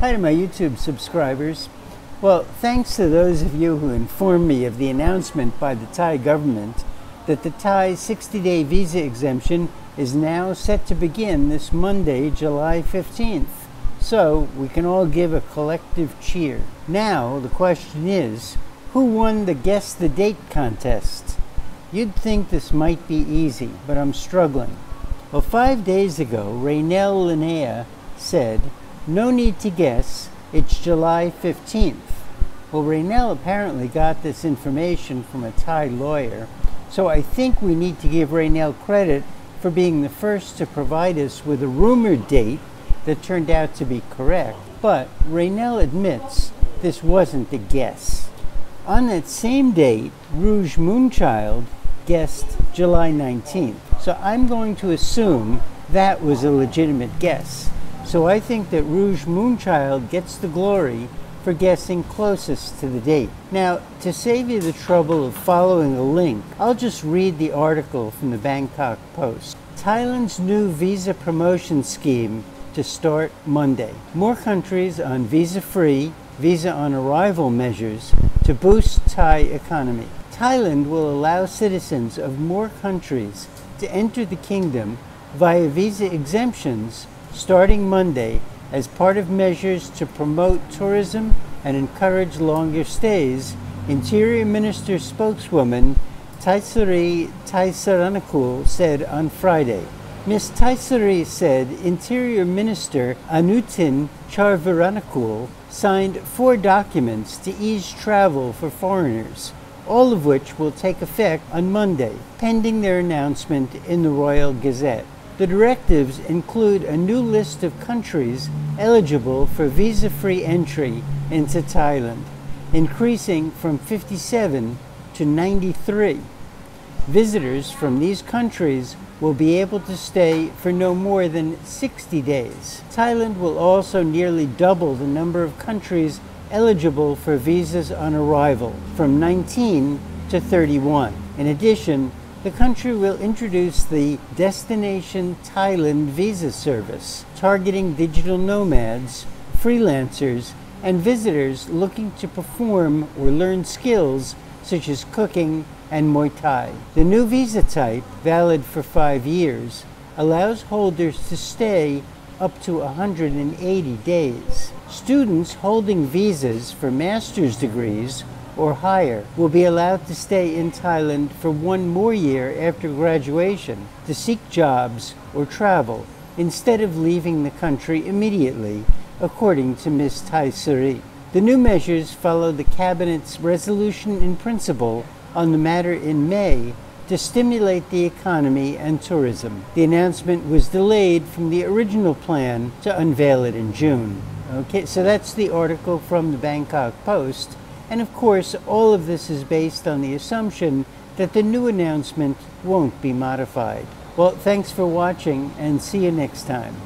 Hi to my YouTube subscribers. Well, thanks to those of you who informed me of the announcement by the Thai government that the Thai 60 day visa exemption is now set to begin this Monday, July 15th. So we can all give a collective cheer. Now, the question is who won the Guess the Date contest? You'd think this might be easy, but I'm struggling. Well, five days ago, Raynell Lynnea said, No need to guess, it's July 15th. Well, Raynell apparently got this information from a Thai lawyer, so I think we need to give Raynell credit for being the first to provide us with a rumored date that turned out to be correct. But Raynell admits this wasn't a guess. On that same date, Rouge Moonchild guessed July 19th. So I'm going to assume that was a legitimate guess. So I think that Rouge Moonchild gets the glory for guessing closest to the date. Now, to save you the trouble of following a link, I'll just read the article from the Bangkok Post. Thailand's new visa promotion scheme to start Monday. More countries on visa free, visa on arrival measures to boost Thai economy. Thailand will allow citizens of more countries to enter the kingdom via visa exemptions starting Monday as part of measures to promote tourism and encourage longer stays, Interior Minister spokeswoman Traisuree Taisaranakul said on Friday. Ms. Traisuree said Interior Minister Anutin Charviranakul signed four documents to ease travel for foreigners, all of which will take effect on Monday, pending their announcement in the Royal Gazette. The directives include a new list of countries eligible for visa free entry into Thailand, increasing from 57 to 93. Visitors from these countries will be able to stay for no more than 60 days. Thailand will also nearly double the number of countries eligible for visas on arrival from 19 to 31. In addition, the country will introduce the Destination Thailand visa service, targeting digital nomads, freelancers, and visitors looking to perform or learn skills such as cooking and Muay Thai. The new visa type, valid for five years, allows holders to stay up to 180 days. Students holding visas for master's degrees or higher will be allowed to stay in Thailand for one more year after graduation to seek jobs or travel instead of leaving the country immediately, according to Ms. Traisuree. The new measures follow the Cabinet's resolution in principle on the matter in May to stimulate the economy and tourism. The announcement was delayed from the original plan to unveil it in June. Okay, so that's the article from the Bangkok Post. And of course, all of this is based on the assumption that the new announcement won't be modified. Well, thanks for watching and see you next time.